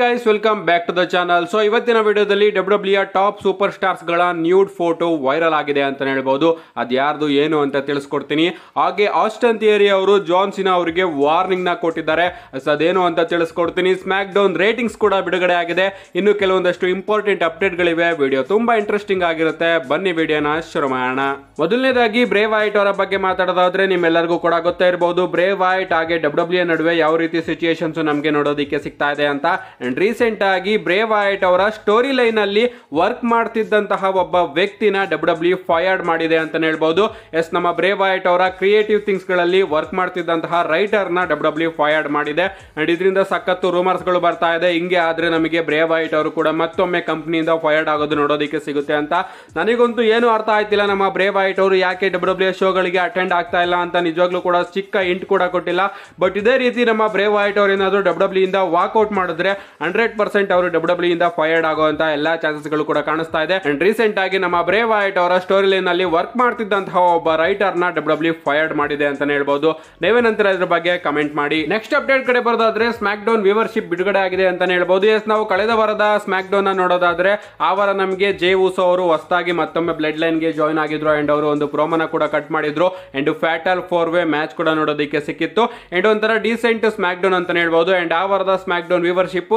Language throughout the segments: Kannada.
Guys welcome back to the channel so ಇವತ್ತಿನ ವಿಡಿಯೋದಲ್ಲಿ ಡಬ್ಲ್ಯೂ ಡಬ್ಲ್ಯೂ ಟಾಪ್ ಸೂಪರ್ ಸ್ಟಾರ್ಸ್ಗಳ ನ್ಯೂಡ್ ಫೋಟೋ ವೈರಲ್ ಆಗಿದೆ ಅಂತ ಹೇಳ್ಬೋದು. ಅದು ಯಾರ್ದು, ಏನು ಅಂತ ತಿಳಿಸ್ಕೊಡ್ತೀನಿ. ಹಾಗೆ ಆಸ್ಟನ್ ಥಿಯರಿ ಅವರು ಜಾನ್ ಸಿನಾ ಅವರಿಗೆ ವಾರ್ನಿಂಗ್ನ ಕೊಟ್ಟಿದ್ದಾರೆ. ಸೊ ಅದೇನು ಅಂತ ತಿಳಿಸ್ಕೊಡ್ತೀನಿ. ಸ್ಮ್ಯಾಕ್ ಡೌನ್ ರೇಟಿಂಗ್ಸ್ ಕೂಡ ಬಿಡುಗಡೆ ಆಗಿದೆ. ಇನ್ನು ಕೆಲವೊಂದಷ್ಟು ಇಂಪಾರ್ಟೆಂಟ್ ಅಪ್ಡೇಟ್ಗಳಿವೆ ವಿಡಿಯೋ ತುಂಬಾ ಇಂಟ್ರೆಸ್ಟಿಂಗ್ ಆಗಿರುತ್ತೆ. ಬನ್ನಿ ವಿಡಿಯೋನ ಶುರು ಮಾಡೋಣ. ಮೊದಲನೇದಾಗಿ ಬ್ರೇವ್ ವೈಟ್ ಅವರ ಬಗ್ಗೆ ಮಾತಾಡೋದಾದ್ರೆ ನಿಮ್ಮೆಲ್ಲರಿಗೂ ಕೂಡ ಗೊತ್ತಾ ಇರಬಹುದು ಬ್ರೇವ್ ವೈಟ್ ಹಾಗೆ ಡಬ್ಲ್ಯೂ ಡಬ್ಲ್ಯೂ ನಡುವೆ ಯಾವ ರೀತಿ ಸಿಚುಯೇಷನ್ಸ್ ನಮಗೆ ನೋಡೋದಕ್ಕೆ ಸಿಗ್ತಾ ಇದೆ ಅಂತ ಅಂಡ್ ರೀಸೆಂಟ್ ಆಗಿ ಬ್ರೇವ್ ಆಯಟ್ ಅವರ ಸ್ಟೋರಿ ಲೈನ್ ಅಲ್ಲಿ ವರ್ಕ್ ಮಾಡ್ತಿದ್ದಂತಹ ಒಬ್ಬ ವ್ಯಕ್ತಿನ ಡಬ್ಲ್ಯೂ ಡಬ್ಲ್ಯೂ ಫೈರ್ಡ್ ಮಾಡಿದೆ ಅಂತ ಹೇಳ್ಬಹುದು ಎಸ್, ನಮ್ಮ ಬ್ರೇವ್ ಆಯಟ್ ಅವರ ಕ್ರಿಯೇಟಿವ್ ಥಿಂಗ್ಸ್ಗಳಲ್ಲಿ ವರ್ಕ್ ಮಾಡ್ತಿದ್ದಂತಹ ರೈಟರ್ನ ಡಬ್ಲ್ಯೂ ಡಬ್ಲ್ಯೂ ಫೈರ್ಡ್ ಮಾಡಿದೆ. ಅಂಡ್ ಇದರಿಂದ ಸಖತ್ತು ರೂಮರ್ಸ್ಗಳು ಬರ್ತಾ ಇದೆ. ಹಿಂಗೆ ಆದ್ರೆ ನಮಗೆ ಬ್ರೇವ್ ಆಯಟ್ ಅವರು ಕೂಡ ಮತ್ತೊಮ್ಮೆ ಕಂಪ್ನಿಯಿಂದ ಫೈರ್ಡ್ ಆಗೋದು ನೋಡೋದಕ್ಕೆ ಸಿಗುತ್ತೆ ಅಂತ. ನನಗಂತೂ ಏನು ಅರ್ಥ ಆಯ್ತಿಲ್ಲ. ನಮ್ಮ ಬ್ರೇವ್ ಅವರು ಯಾಕೆ ಡಬ್ಲ್ಯೂ ಡಬ್ಲ್ಯೂ ಶೋಗಳಿಗೆ ಅಟೆಂಡ್ ಆಗ್ತಾ ಇಲ್ಲ ಅಂತ ನಿಜವಾಗ್ಲೂ ಕೂಡ ಚಿಕ್ಕ ಇಂಟ್ ಕೂಡ ಕೊಟ್ಟಿಲ್ಲ. ಬಟ್ ಇದೇ ರೀತಿ ನಮ್ಮ ಬ್ರೇವ್ ವೈಟ್ ಅವರು ಏನಾದರೂ ಡಬ್ಲ್ಯೂ ಡಬ್ಲ್ಯೂ ಇಂದ ವಾಕ್ಔಟ್ ಮಾಡಿದ್ರೆ ಹಂಡ್ರೆಡ್ ಪರ್ಸೆಂಟ್ ಅವರು ಡಬ್ಲ್ಯೂ ಡಬ್ಲ್ಯೂ ಇಂದ ಫೈರ್ಡ್ ಆಗುವಂತ ಎಲ್ಲಾ ಚಾನ್ಸಸ್ಗಳು ಕೂಡ ಕಾಣಿಸ್ತಾ ಇದೆ. ಅಂಡ್ ರೀಸೆಂಟ್ ಆಗಿ ನಮ್ಮ ಬ್ರೇ ವೈಟ್ ಅವರ ಸ್ಟೋರಿ ಲೈನ್ ಅಲ್ಲಿ ವರ್ಕ್ ಮಾಡ್ತಿದ್ದಂತಹ ಒಬ್ಬ ರೈಟರ್ನ ಡಬ್ಲ್ಯೂ ಡಬ್ಲ್ಯೂ ಫೈರ್ಡ್ ಮಾಡಿದೆ ಅಂತ ಹೇಳ್ಬಹುದು ನೀವೇನಂತರ ಇದ್ರ ಬಗ್ಗೆ ಕಮೆಂಟ್ ಮಾಡಿ. ನೆಕ್ಸ್ಟ್ ಅಪ್ಡೇಟ್ ಕಡೆ ಬರೋದಾದ್ರೆ ಸ್ಮ್ಯಾಕ್ ಡೌನ್ ವ್ಯೂವರ್ಶಿಪ್ ಬಿಡುಗಡೆ ಆಗಿದೆ ಅಂತ ಹೇಳ್ಬಹುದು ಎಸ್ ನಾವು ಕಳೆದ ವಾರದ ಸ್ಮ್ಯಾಕ್ ಡೌನ್ ನೋಡೋದಾದ್ರೆ ಆ ವಾರ ನಮಗೆ ಜೇ ಉಸೋ ಅವರು ಹೊಸದಾಗಿ ಮತ್ತೊಮ್ಮೆ ಬ್ಲಡ್ ಲೈನ್ಗೆ ಜಾಯ್ನ್ ಆಗಿದ್ರು ಅಂಡ್ ಅವರು ಒಂದು ಪ್ರೋಮನ ಕೂಡ ಕಟ್ ಮಾಡಿದ್ರು. And fatal four way match ಕೂಡ ನೋಡೋದಕ್ಕೆ ಸಿಕ್ಕಿತ್ತು. ಅಂಡ್ ಒಂಥರ ಡೀಸೆಂಟ್ ಸ್ಮ್ಯಾಕ್ ಡೌನ್ ಅಂತ ಹೇಳ್ಬಹುದು ಅಂಡ್ ಆ ವಾರದ SmackDown viewership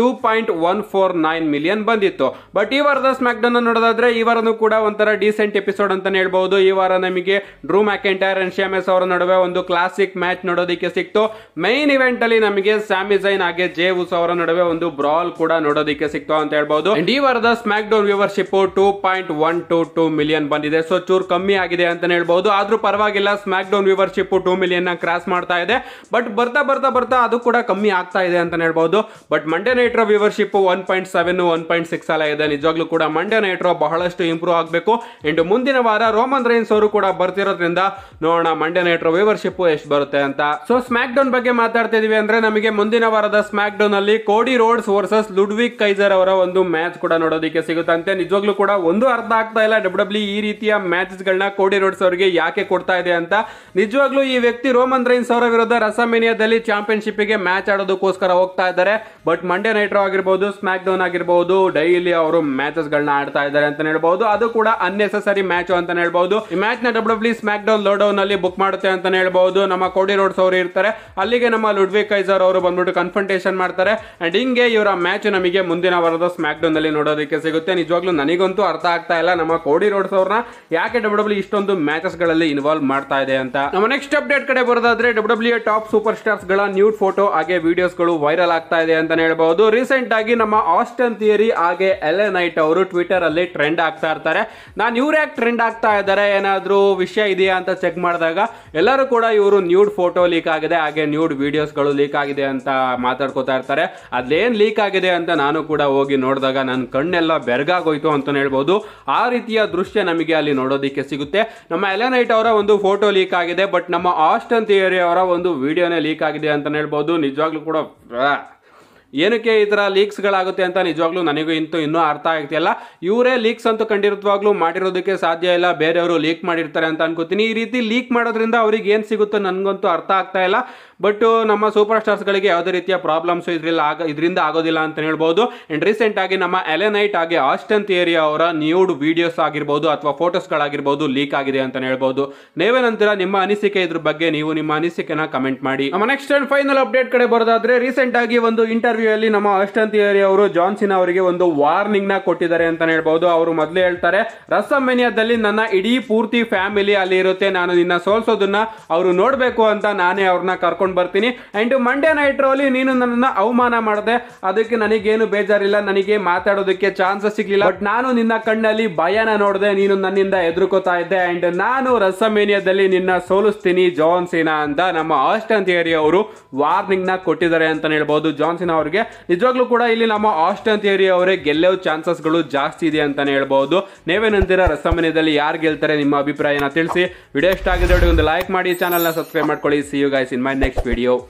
two point one four nine million ಬಂದಿತ್ತು. ಬಟ್ ಈ ವಾರದ ಸ್ಮ್ಯಾಕ್ ಡೌನ್ ನೋಡೋದಾದ್ರೆ, ಈ ವಾರನೂ ಕೂಡ ಒಂಥರ ಡೀಸೆಂಟ್ ಎಪಿಸೋಡ್ ಅಂತಾನೆ ಹೇಳ್ಬಹುದು ಈ ವಾರ ನಮಗೆ ಡ್ರೂ ಮ್ಯಾಕೆಂಟೈರ್ ಅಂಡ್ ಎಸ್ ಅವರ ನಡುವೆ ಒಂದು ಕ್ಲಾಸಿಕ್ ಮ್ಯಾಚ್ ನೋಡೋದಕ್ಕೆ ಸಿಕ್ತು. ಮೈನ್ ಇವೆಂಟ್ ಅಲ್ಲಿ ನಮಗೆ ಸ್ಯಾಮಿಸೈನ್ ಹಾಗೆ ಜೇ ಉಸ್ ಅವರ ನಡುವೆ ಒಂದು ಬ್ರಾಲ್ ಕೂಡ ನೋಡೋದಕ್ಕೆ ಸಿಕ್ತು ಅಂತ ಹೇಳ್ಬಹುದು ಅಂಡ್ ಈ ವಾರದ SmackDown viewership two point one two two million ಬಂದಿದೆ. ಸೊ ಚೂರ್ ಕಮ್ಮಿ ಆಗಿದೆ ಅಂತ ಹೇಳ್ಬಹುದು ಆದ್ರೂ ಪರವಾಗಿಲ್ಲ SmackDown viewership two million cross ಮಾಡ್ತಾ ಇದೆ. ಬಟ್ ಬರ್ತಾ ಬರ್ತಾ ಬರ್ತಾ ಅದು ಕೂಡ ಕಮ್ಮಿ ಆಗ್ತಾ ಇದೆ ಅಂತ ಹೇಳ್ಬಹುದು but Monday Nitro viewership one point seven one point six ಎಲ್ಲ ಇದೆ. ನಿಜವಾಗ್ಲೂ ಕೂಡ ಮಂಡ್ಯ ನೈಟ್ರೋ ಬಹಳಷ್ಟು ಇಂಪ್ರೂವ್ ಆಗಬೇಕು. ಅಂಡ್ ಮುಂದಿನ ವಾರ ರೋಮನ್ ರೈನ್ಸ್ ಅವರು ಕೂಡ ಬರ್ತಿರೋದ್ರಿಂದ ನೋಡೋಣ ಮಂಡ್ಯ ನೈಟ್ರೋ ವ್ಯೂವರ್ಶಿಪ್ ಎಷ್ಟು ಬರುತ್ತೆ ಅಂತ. ಸೊ ಸ್ಮ್ಯಾಕ್ ಡೌನ್ ಬಗ್ಗೆ ಮಾತಾಡ್ತಾ ಇದೀವಿ ಅಂದ್ರೆ ನಮಗೆ ಮುಂದಿನ ವಾರದ ಸ್ಮ್ಯಾಕ್ ಡೌನ್ ಅಲ್ಲಿ Cody Rhodes versus Ludwig Kaiser ಅವರ ಒಂದು ಮ್ಯಾಚ್ ಕೂಡ ನೋಡೋದಕ್ಕೆ ಸಿಗುತ್ತಂತೆ ನಿಜವಾಗ್ಲೂ ಕೂಡ ಒಂದು ಅರ್ಥ ಆಗ್ತಾ ಇಲ್ಲ. ಡಬ್ಲ್ಯೂ ಡಬ್ಲ್ಯೂ ಈ ರೀತಿಯ ಮ್ಯಾಚಸ್ ಗಳನ್ನ ಕೋಡಿ ರೋಡ್ಸ್ ಅವರಿಗೆ ಯಾಕೆ ಕೊಡ್ತಾ ಇದೆ ಅಂತ. ನಿಜವಾಗ್ಲೂ ಈ ವ್ಯಕ್ತಿ ರೋಮನ್ ರೈನ್ಸ್ ಅವರ ವಿರುದ್ಧ ರಸಮೇನಿಯಾದಲ್ಲಿ ಚಾಂಪಿಯನ್ಶಿಪ್ಗೆ ಮ್ಯಾಚ್ ಆಡೋದಕ್ಕೋಸ್ಕರ ಹೋಗ್ತಾ ಇದ್ದಾರೆ. ಬಟ್ ಮಂಡ್ಯ ನೈಟ್ರೋ ಆಗಿರ್ಬೋದು ಸ್ಮ್ಯಾಕ್ ಡೌನ್ ಆಗಿರ್ಬೋದು ಡೈಲಿ ಅವರು ಮ್ಯಾಚಸ್ ಗಳನ್ನ ಆಡ್ತಾ ಇದ್ದಾರೆ ಅಂತ ಹೇಳ್ಬಹುದು ಅದು ಕೂಡ ಅನ್ನೆಸೆಸರಿ ಮ್ಯಾಚ್ ಅಂತ ಹೇಳ್ಬಹುದು ಈ ಮ್ಯಾಚ್ನ W smack down low down ಅಲ್ಲಿ ಬುಕ್ ಮಾಡುತ್ತೆ ಅಂತ ಹೇಳ್ಬಹುದು ನಮ್ಮ ಕೋಡಿ ರೋಡ್ಸ್ ಅವರು ಇರ್ತಾರೆ. ಅಲ್ಲಿಗೆ ನಮ್ಮ ಲುಡ್ವಿ ಕೈಸರ್ ಅವರು ಬಂದ್ಬಿಟ್ಟು ಕನ್ಫಂಟೇಷನ್ ಮಾಡ್ತಾರೆ. ಅಂಡ್ ಹಿಂಗೆ ಇವರ ಮ್ಯಾಚ್ ನಮಗೆ ಮುಂದಿನ ವಾರದ ಸ್ಮ್ಯಾಕ್ ಡೌನ್ ಅಲ್ಲಿ ನೋಡೋದಕ್ಕೆ ಸಿಗುತ್ತೆ. ನಿಜವಾಗ್ಲೂ ನನಗಂತೂ ಅರ್ಥ ಆಗ್ತಾ ಇಲ್ಲ ನಮ್ಮ ಕೋಡಿ ರೋಡ್ಸ್ ಅವ್ರನ್ನ. ಯಾಕೆ ಡಬ್ಲ್ಯೂ ಇಷ್ಟೊಂದು ಮ್ಯಾಚಸ್ಗಳಲ್ಲಿ ಇನ್ವಾಲ್ವ್ ಮಾಡ್ತಾ ಇದೆ ಅಂತ. ನಮ್ಮ ನೆಕ್ಸ್ಟ್ ಅಪ್ಡೇಟ್ ಕಡೆ ಬರೋದಾದ್ರೆ ಡಬ್ಲ್ಯೂ ಟಾಪ್ ಸೂಪರ್ ಸ್ಟಾರ್ಸ್ಗಳ ನ್ಯೂ ಫೋಟೋ ಹಾಗೆ ವಿಡಿಯೋಸ್ಗಳು ವೈರಲ್ ಆಗ್ತಾ ಇದೆ ಅಂತ ಹೇಳ್ಬಹುದು ರೀಸೆಂಟ್ ಆಗಿ ನಮ್ಮ ಆಸ್ಟನ್ ಥಿಯರಿ ಹಾಗೆ ಎಲ್ ನೈಟ್ ಅವರು ಟ್ವಿಟರ್ ಅಲ್ಲಿ ಟ್ರೆಂಡ್ ಆಗ್ತಾ ಇರ್ತಾರೆ. ನಾನು ಇವ್ರು ಯಾಕೆ ಟ್ರೆಂಡ್ ಆಗ್ತಾ ಇದ್ದಾರೆ ಏನಾದರೂ ವಿಷಯ ಇದೆಯಾ ಅಂತ ಚೆಕ್ ಮಾಡಿದಾಗ ಎಲ್ಲರೂ ಕೂಡ ಇವರು ನ್ಯೂಡ್ ಫೋಟೋ ಲೀಕ್ ಆಗಿದೆ, ಹಾಗೆ ನ್ಯೂಡ್ ವಿಡಿಯೋಸ್ಗಳು ಲೀಕ್ ಆಗಿದೆ ಅಂತ ಮಾತಾಡ್ಕೋತಾ ಇರ್ತಾರೆ. ಅದೇನು ಲೀಕ್ ಆಗಿದೆ ಅಂತ ನಾನು ಕೂಡ ಹೋಗಿ ನೋಡಿದಾಗ ನನ್ನ ಕಣ್ಣೆಲ್ಲ ಬೆರಗಾಗೋಯ್ತು ಅಂತ ಹೇಳ್ಬೋದು. ಆ ರೀತಿಯ ದೃಶ್ಯ ನಮಗೆ ಅಲ್ಲಿ ನೋಡೋದಕ್ಕೆ ಸಿಗುತ್ತೆ. ನಮ್ಮ ಎಲೆನೈಟ್ ಅವರ ಒಂದು ಫೋಟೋ ಲೀಕ್ ಆಗಿದೆ ಬಟ್ ನಮ್ಮ ಆಸ್ಟನ್ ಥಿಯರಿ ಅವರ ಒಂದು ವಿಡಿಯೋನೇ ಲೀಕ್ ಆಗಿದೆ ಅಂತ ಹೇಳ್ಬೋದು. ನಿಜವಾಗ್ಲೂ ಕೂಡ ಏನಕ್ಕೆ ಈ ಥರ ಲೀಕ್ಸ್ಗಳಾಗುತ್ತೆ ಅಂತ ನಿಜವಾಗ್ಲೂ ನನಗೂ ಇಂತೂ ಇನ್ನೂ ಅರ್ಥ ಆಗ್ತಿಲ್ಲ. ಇವರೇ ಲೀಕ್ಸ್ ಅಂತೂ ಖಂಡಿತವಾಗ್ಲೂ ಮಾಡಿರೋದಕ್ಕೆ ಸಾಧ್ಯ ಇಲ್ಲ. ಬೇರೆಯವರು ಲೀಕ್ ಮಾಡಿರ್ತಾರೆ ಅಂತ ಅನ್ಕೋತೀನಿ. ಈ ರೀತಿ ಲೀಕ್ ಮಾಡೋದ್ರಿಂದ ಅವ್ರಿಗೆ ಏನು ಸಿಗುತ್ತೋ ನನಗಂತೂ ಅರ್ಥ ಆಗ್ತಾ ಇಲ್ಲ. ಬಟ್ ನಮ್ಮ ಸೂಪರ್ ಸ್ಟಾರ್ಸ್ಗಳಿಗೆ ಯಾವುದೇ ರೀತಿಯ ಪ್ರಾಬ್ಲಮ್ಸ್ ಇದರಲ್ಲಿ. ಆಗ ಇದರಿಂದ ಆಗೋದಿಲ್ಲ ಅಂತ ಹೇಳ್ಬೋದು. ಆ್ಯಂಡ್ ರೀಸೆಂಟಾಗಿ ನಮ್ಮ ಎಲೆನೈಟ್ ಆಗಿ ಆಸ್ಟನ್ ಥಿಯರಿ ಅವರ ನ್ಯೂಡ್ ವಿಡಿಯೋಸ್ ಆಗಿರ್ಬೋದು ಅಥವಾ ಫೋಟೋಸ್ಗಳಾಗಿರ್ಬೋದು ಲೀಕ್ ಆಗಿದೆ ಅಂತ ಹೇಳ್ಬೋದು. ನೀವೇನಂತೀರ ನಿಮ್ಮ ಅನಿಸಿಕೆ ಇದ್ರ ಬಗ್ಗೆ ನೀವು ನಿಮ್ಮ ಅನಿಸಿಕೆನ ಕಮೆಂಟ್ ಮಾಡಿ. ನಮ್ಮ ನೆಕ್ಸ್ಟ್ ಅಂಡ್ ಫೈನಲ್ ಅಪ್ಡೇಟ್ ಕಡೆ ಬರೋದಾದ್ರೆ ರೀಸೆಂಟ್ ಆಗಿ ಒಂದು ಇಂಟರ್ವ್ಯೂ ಅಲ್ಲಿ ನಮ್ಮ ಅಷ್ಟನ್ ಥಿಯರಿ ಅವರು ಜಾನ್ಸಿನ್ ಅವರಿಗೆ ಒಂದು ವಾರ್ನಿಂಗ್ನ ಕೊಟ್ಟಿದ್ದಾರೆ ಅಂತ ಹೇಳ್ಬಹುದು ಅವರು ಮೊದಲೇ ಹೇಳ್ತಾರೆ ರಸಮೆನಿಯಾದಲ್ಲಿ ನನ್ನ ಇಡೀ ಪೂರ್ತಿ ಫ್ಯಾಮಿಲಿ ಅಲ್ಲಿ ಇರುತ್ತೆ. ನಾನು ನಿನ್ನ ಸೋಲ್ಸೋದನ್ನ ಅವರು ನೋಡಬೇಕು ಅಂತ ನಾನೇ ಅವ್ರನ್ನ ಕರ್ಕೊಂಡು ಬರ್ತೀನಿ. ಅಂಡ್ ಮಂಡ್ಯ ನೈಟ್ ಅಲ್ಲಿ ನೀನು ನನ್ನನ್ನ ಅವಮಾನ ಮಾಡಿದೆ. ಅದಕ್ಕೆ ನನಗೇನು ಬೇಜಾರಿಲ್ಲ. ನನಗೆ ಮಾತಾಡೋದಕ್ಕೆ ಚಾನ್ಸಸ್ ಸಿಗ್ಲಿಲ್ಲ. ಬಟ್ ನಾನು ನಿನ್ನ ಕಣ್ಣಲ್ಲಿ ಭಯನ ನೋಡಿದೆ. ನೀನು ನನ್ನಿಂದ ಎದುರುಕೋತಾ ಇದ್ದೆ. ಅಂಡ್ ನಾನು ರಸಮೇನಿಯಾದಲ್ಲಿ ನಿನ್ನ ಸೋಲಿಸ್ತೀನಿ ಜಾನ್ಸಿನ ಅಂತ ನಮ್ಮ ಆಸ್ಟನ್ ಥಿಯರಿ ಅವರು ವಾರ್ನಿಂಗ್ನ ಕೊಟ್ಟಿದ್ದಾರೆ ಅಂತ ಹೇಳ್ಬಹುದು ಜಾನ್ ಸಿನಾ ಅವರಿಗೆ. ನಿಜವಾಗ್ಲೂ ಕೂಡ ಇಲ್ಲಿ ನಮ್ಮ ಆಸ್ಟನ್ ಥಿಯರಿ ಅವರೇ ಗೆಲ್ಲೋ ಚಾನ್ಸಸ್ಗಳು ಜಾಸ್ತಿ ಇದೆ ಅಂತಾನೆ ಹೇಳ್ಬಹುದು ನೀವೇನಂತೀರಾ ರಸಮನೆಯಲ್ಲಿ ಯಾರು ಗೆಲ್ತಾರೆ ನಿಮ್ಮ ಅಭಿಪ್ರಾಯನ ತಿಳಿಸಿ. ವಿಡಿಯೋ ಇಷ್ಟ ಆಗಿದ್ರೆ ಒಂದು ಲೈಕ್ ಮಾಡಿ ಚಾನಲ್ನ ಸಬ್ಸ್ಕ್ರೈಬ್ ಮಾಡ್ಕೊಳ್ಳಿ. See you guys in my next video